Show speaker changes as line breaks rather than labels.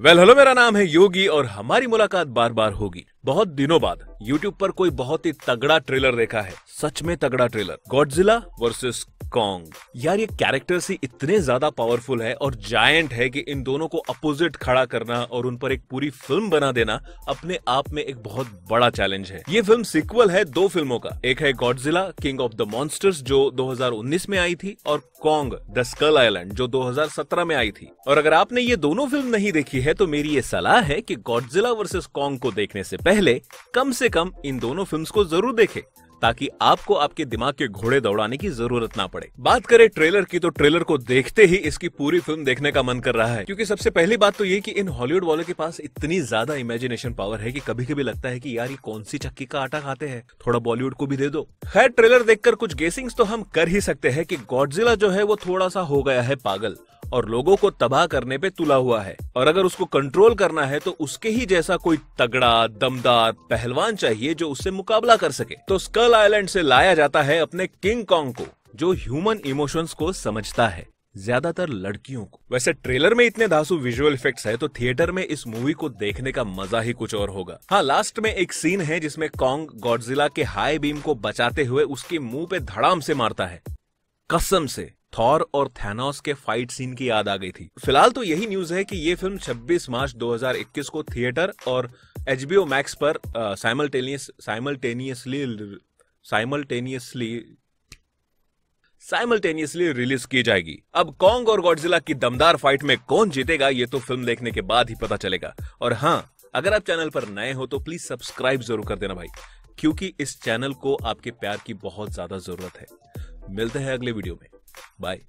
Well hello मेरा नाम है योगी और हमारी मुलाकात बार बार होगी। बहुत दिनों बाद YouTube पर कोई बहुत ही तगड़ा ट्रेलर देखा है। सच में तगड़ा ट्रेलर गॉडजिला वर्सेस कॉन्ग यार, ये कैरेक्टर्स ही इतने ज़्यादा पावरफुल है और जायंट है कि इन दोनों को अपोजिट खड़ा करना और उन पर एक पूरी फ़िल्म बना देना अपने आप में एक बहुत बड़ा चैलेंज है। ये फ़िल्म सिक्वल है दो फ़िल्मों का। एक है Godzilla king of the monsters जो 2019 में आई थी, और कॉन्ग द स्कल आइलैंड जो 2017 में आई थी। और अगर आपने ये दोनों फ़िल्म नहीं देखी है तो मेरी ये सलाह है कि गॉडजिला वर्सेस कॉन्ग को देखने से पहले कम से कम इन दोनों फिल्म्स को ज़रूर देखें, ताकि आपको आपके दिमाग के घोड़े दौड़ाने की ज़रूरत ना पड़े। बात करें ट्रेलर की तो ट्रेलर को देखते ही इसकी पूरी फ़िल्म देखने का मन कर रहा है, क्योंकि सबसे पहली बात तो ये कि इन हॉलीवुड वालों के पास इतनी ज़्यादा इमेजिनेशन पावर है कि कभी कभी लगता है कि यार, ये कौन सी चक्की का आटा खाते हैं? थोड़ा बॉलीवुड को भी दे दो। खैर ट्रेलर देखकर कुछ गेसिंग्स तो हम कर ही सकते हैं कि गॉडजिला जो है, वो थोड़ा सा हो गया है पागल। और लोगों को तबाह करने पे तुला हुआ है। और अगर उसको कंट्रोल करना है तो उसके ही जैसा कोई तगड़ा, दमदार पहलवान चाहिए जो उससे मुकाबला कर सके। तो स्कल आइलैंड से लाया जाता है अपने किंग कॉन्ग को, जो ह्यूमन इमोशंस को समझता है, ज़्यादातर लड़कियों को। वैसे ट्रेलर में इतने धासु विजुअल इफेक्ट्स है तो थिएटर में इस मूवी को देखने का मज़ा ही कुछ और होगा। हाँ लास्ट में एक सीन है जिसमें कॉन्ग गॉडजिला के हाई बीम को बचाते हुए उसके मुँह पे धड़ाम से मारता है। कसम से थॉर और थैनोस के फाइट सीन की याद आ गई थी। फ़िलहाल तो यही न्यूज़ है कि ये फ़िल्म 26 मार्च 2021 को थिएटर और एच बी मैक्स पर simultaneous simultaneously simultaneously simultaneously release की जाएगी। अब कॉन्ग और गॉडजिला की दमदार फाइट में कौन जीतेगा, ये तो फ़िल्म देखने के बाद ही पता चलेगा। और हाँ अगर आप चैनल पर नए हो तो प्लीज़ सब्सक्राइब ज़रूर कर देना भाई, क्योंकि इस चैनल को आपके प्यार की बहुत ज़्यादा ज़रूरत है। मिलते हैं अगले वीडियो में Bye.